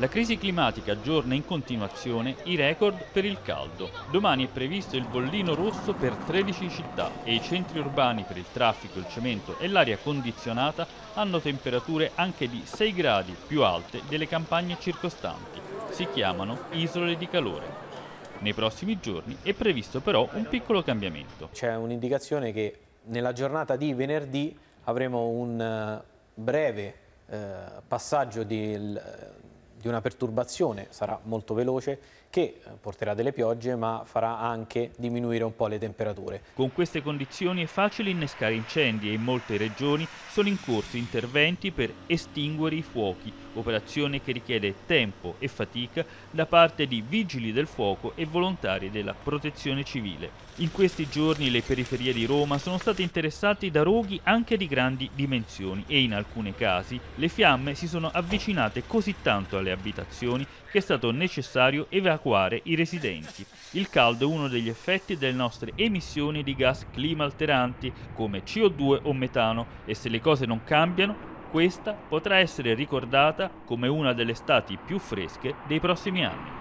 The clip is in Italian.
La crisi climatica aggiorna in continuazione i record per il caldo. Domani è previsto il bollino rosso per 13 città e i centri urbani per il traffico, il cemento e l'aria condizionata hanno temperature anche di 6 gradi più alte delle campagne circostanti. Si chiamano isole di calore. Nei prossimi giorni è previsto però un piccolo cambiamento. C'è un'indicazione che nella giornata di venerdì avremo un eh, breve eh, passaggio di, di una perturbazione, sarà molto veloce, che eh, porterà delle piogge ma farà anche diminuire un po' le temperature. Con queste condizioni è facile innescare incendi e in molte regioni sono in corso interventi per estinguere i fuochi, operazione che richiede tempo e fatica da parte di vigili del fuoco e volontari della protezione civile. In questi giorni le periferie di Roma sono state interessate da roghi anche di grandi dimensioni e in alcuni casi le fiamme si sono avvicinate così tanto alle abitazioni che è stato necessario evacuare i residenti. Il caldo è uno degli effetti delle nostre emissioni di gas clima alteranti come CO2 o metano e se le cose non cambiano, questa potrà essere ricordata come una delle estati più fresche dei prossimi anni.